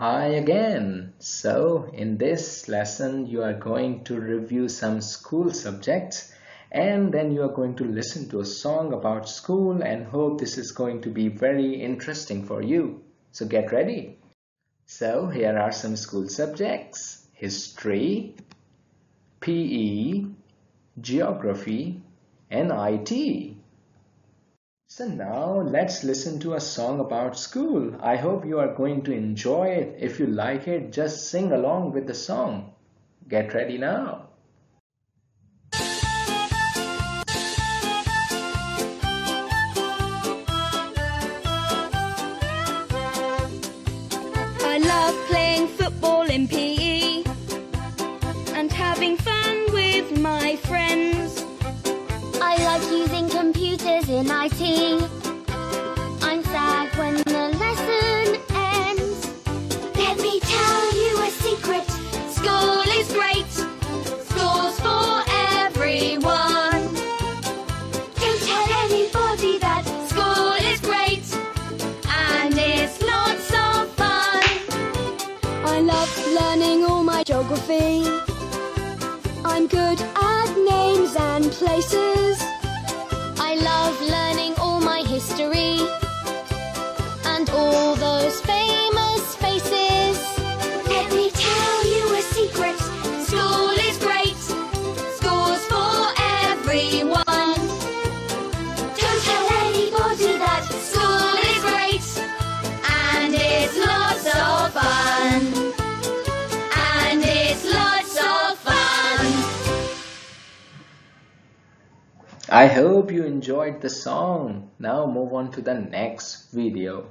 Hi again. So in this lesson you are going to review some school subjects and then you are going to listen to a song about school and hope this is going to be very interesting for you. So get ready. So here are some school subjects. History, PE, Geography and IT. So now let's listen to a song about school. I hope you are going to enjoy it. If you like it, just sing along with the song. Get ready now. I love playing football in PE I'm sad when the lesson ends. Let me tell you a secret. School is great. School's for everyone. Don't tell anybody that. School is great and it's lots of fun. I love learning all my geography. I'm good at names and places. I hope you enjoyed the song. Now move on to the next video.